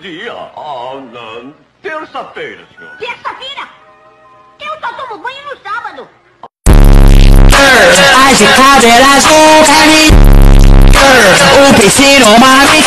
Dia? Ah, não. Terça-feira, senhor. Terça-feira? Eu só tomo banho no sábado. As de cabelo azul, o piscino marrom.